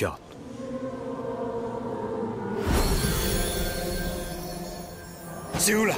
Kağıt. Siula!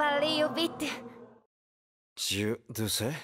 Bara ljuvigt. Tju, du ser.